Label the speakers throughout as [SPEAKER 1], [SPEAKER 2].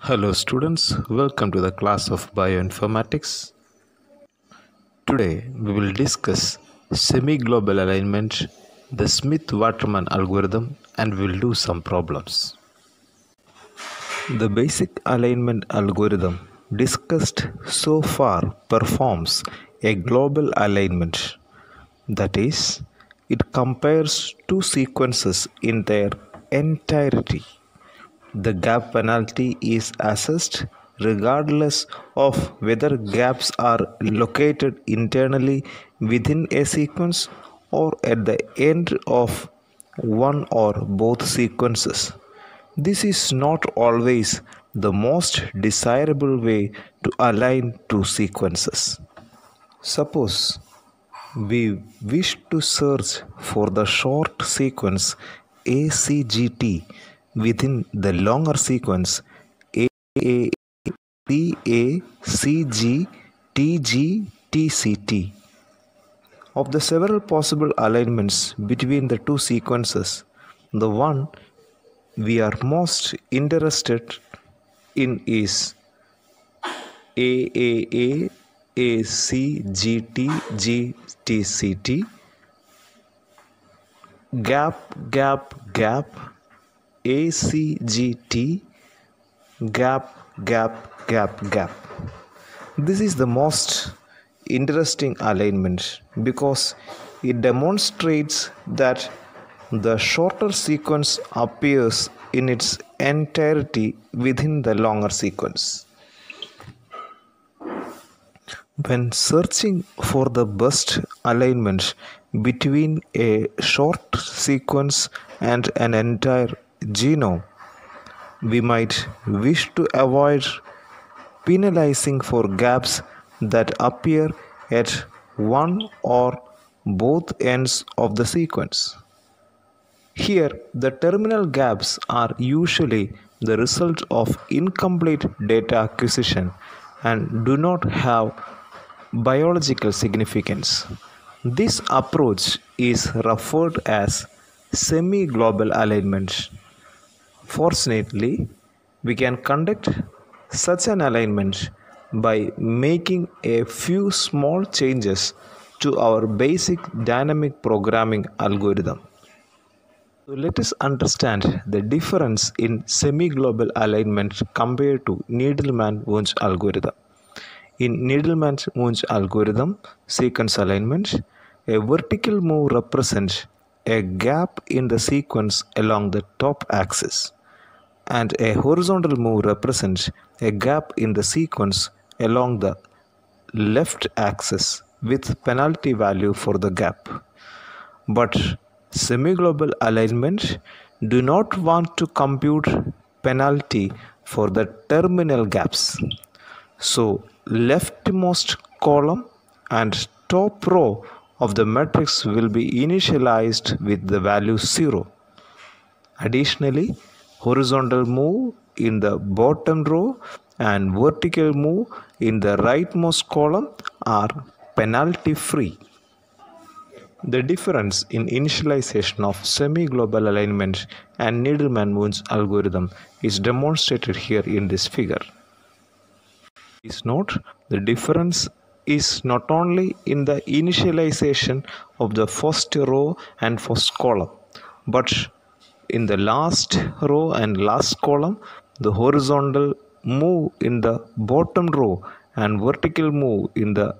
[SPEAKER 1] Hello students, welcome to the class of bioinformatics. Today we will discuss semi-global alignment, the Smith-Waterman algorithm and we will do some problems. The basic alignment algorithm discussed so far performs a global alignment. That is, it compares two sequences in their entirety. The gap penalty is assessed regardless of whether gaps are located internally within a sequence or at the end of one or both sequences. This is not always the most desirable way to align two sequences. Suppose we wish to search for the short sequence ACGT within the longer sequence AACACGTGTCT. Of the several possible alignments between the two sequences, the one we are most interested in is AAA ACGTGTCT gap gap gap ACGT gap gap gap gap. This is the most interesting alignment because it demonstrates that the shorter sequence appears in its entirety within the longer sequence. When searching for the best alignment between a short sequence and an entire genome, we might wish to avoid penalizing for gaps that appear at one or both ends of the sequence. Here, the terminal gaps are usually the result of incomplete data acquisition and do not have biological significance. This approach is referred as semi global alignment. Fortunately, we can conduct such an alignment by making a few small changes to our basic dynamic programming algorithm. So let us understand the difference in semi global alignment compared to Needleman Wunsch algorithm. In Needleman Wunsch algorithm sequence alignment, a vertical move represents a gap in the sequence along the top axis, and a horizontal move represents a gap in the sequence along the left axis with penalty value for the gap. But semi-global alignment do not want to compute penalty for the terminal gaps. So leftmost column and top row of the matrix will be initialized with the value 0. Additionally, horizontal move in the bottom row and vertical move in the rightmost column are penalty free. The difference in initialization of semi-global alignment and Needleman-Wunsch algorithm is demonstrated here in this figure. Please note the difference is not only in the initialization of the first row and first column, but in the last row and last column, the horizontal move in the bottom row and vertical move in the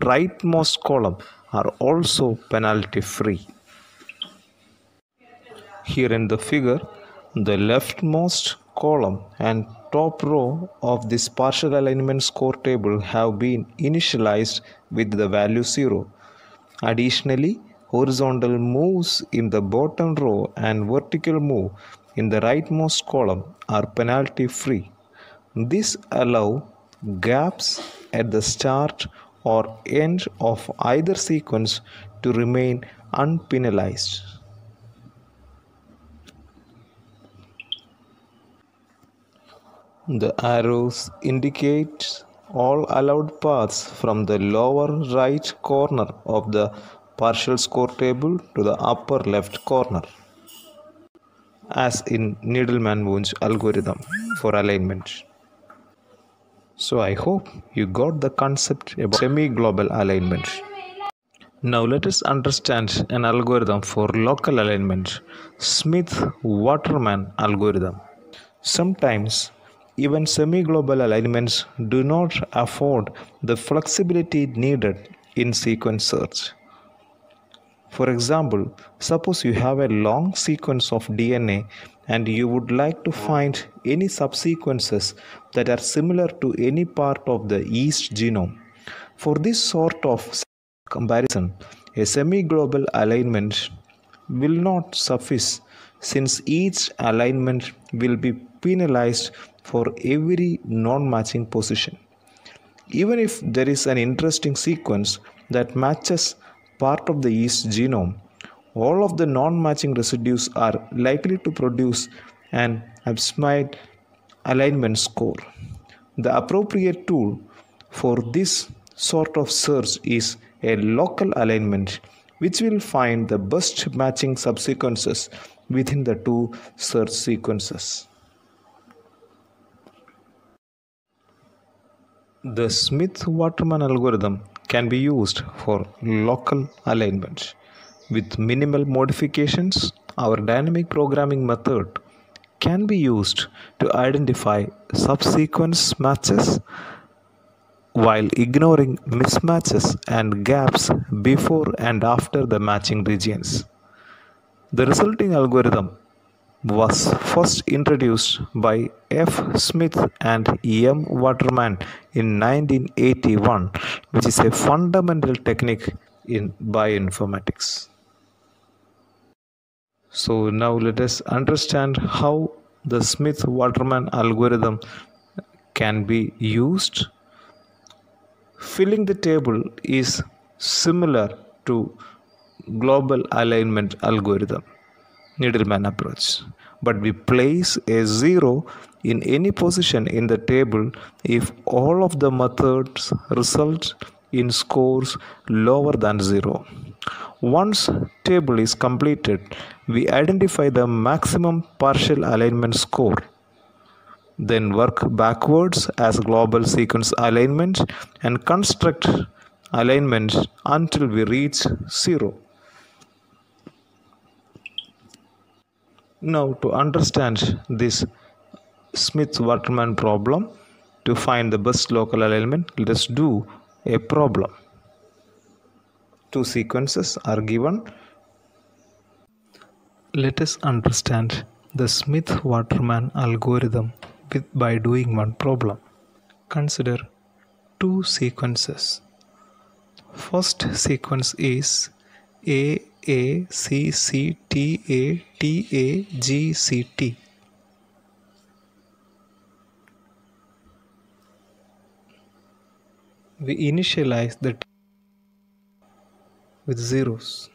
[SPEAKER 1] rightmost column are also penalty free. Here in the figure, the leftmost column and top row of this partial alignment score table have been initialized with the value 0. Additionally, horizontal moves in the bottom row and vertical move in the rightmost column are penalty free. This allow gaps at the start or end of either sequence to remain unpenalized. The arrows indicate all allowed paths from the lower right corner of the partial score table to the upper left corner as in Needleman-Wunsch algorithm for alignment. So I hope you got the concept about semi-global alignment. Now let us understand an algorithm for local alignment, Smith-Waterman algorithm. Sometimes even semi-global alignments do not afford the flexibility needed in sequence search. For example, suppose you have a long sequence of DNA and you would like to find any subsequences that are similar to any part of the yeast genome. For this sort of comparison, a semi-global alignment will not suffice since each alignment will be penalized for every non-matching position. Even if there is an interesting sequence that matches part of the yeast genome, all of the non-matching residues are likely to produce an absmite alignment score. The appropriate tool for this sort of search is a local alignment which will find the best matching subsequences within the two search sequences. The Smith-Waterman algorithm can be used for local alignment. With minimal modifications, our dynamic programming method can be used to identify subsequence matches while ignoring mismatches and gaps before and after the matching regions. The resulting algorithm was first introduced by F. Smith and M. Waterman in 1981, which is a fundamental technique in bioinformatics. So now let us understand how the Smith-Waterman algorithm can be used. Filling the table is similar to global alignment algorithm Needleman approach. But we place a zero in any position in the table if all of the methods result in scores lower than zero. Once table is completed, we identify the maximum partial alignment score. Then work backwards as global sequence alignment and construct alignment until we reach zero. Now, to understand this Smith Waterman problem, to find the best local alignment, let us do a problem. Two sequences are given. Let us understand the Smith Waterman algorithm with, by doing one problem. Consider two sequences. First sequence is A a C C T A T A G C T. We initialize the with zeros.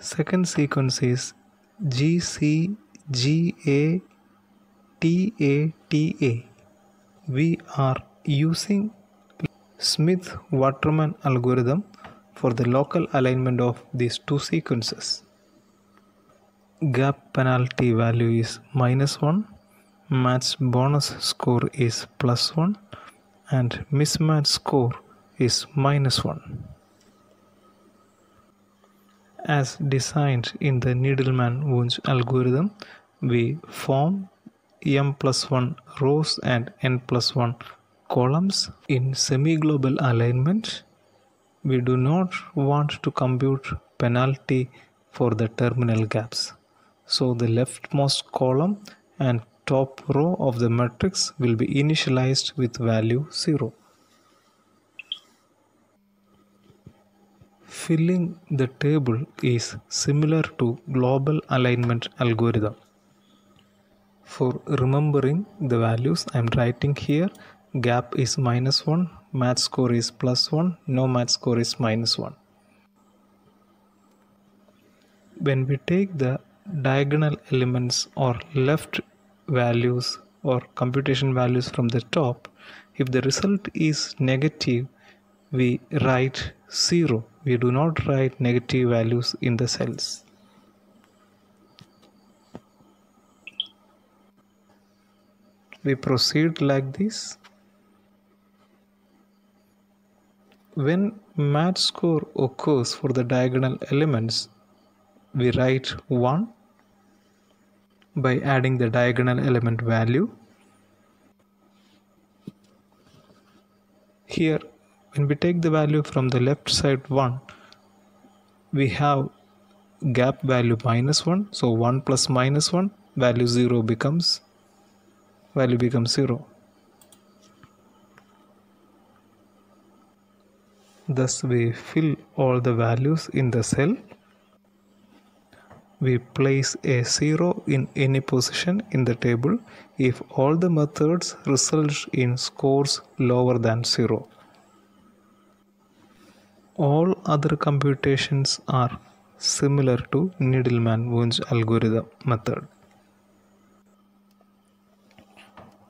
[SPEAKER 1] Second sequence is G C G A T A T A. We are using Smith Waterman algorithm for the local alignment of these two sequences. Gap penalty value is minus 1, match bonus score is plus 1 and mismatch score is minus 1. As designed in the Needleman-Wunsch algorithm, we form m plus 1 rows and n plus 1 columns in semi-global alignment we do not want to compute penalty for the terminal gaps. So the leftmost column and top row of the matrix will be initialized with value 0. Filling the table is similar to global alignment algorithm. For remembering the values I am writing here gap is minus 1 match score is plus 1 no math score is minus 1 when we take the diagonal elements or left values or computation values from the top if the result is negative we write 0 we do not write negative values in the cells. We proceed like this when match score occurs for the diagonal elements, we write 1 by adding the diagonal element value. Here, when we take the value from the left side 1, we have gap value minus 1. So 1 plus minus 1, value 0 becomes, value becomes 0. Thus we fill all the values in the cell. We place a 0 in any position in the table if all the methods result in scores lower than 0. All other computations are similar to Needleman-Wunsch algorithm method.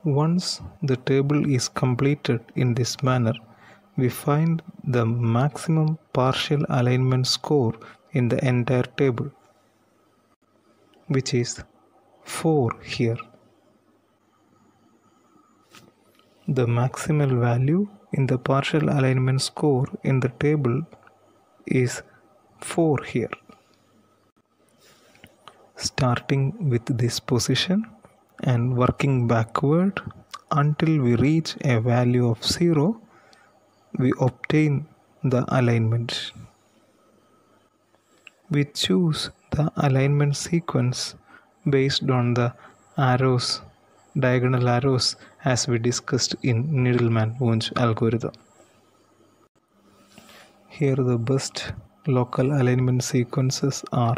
[SPEAKER 1] Once the table is completed in this manner, we find the maximum partial alignment score in the entire table which is 4 here. The maximal value in the partial alignment score in the table is 4 here. Starting with this position and working backward until we reach a value of 0 we obtain the alignment. We choose the alignment sequence based on the arrows, diagonal arrows as we discussed in Needleman-Wunsch algorithm. Here the best local alignment sequences are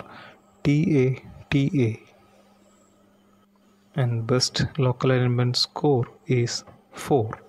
[SPEAKER 1] TA, TA and best local alignment score is 4.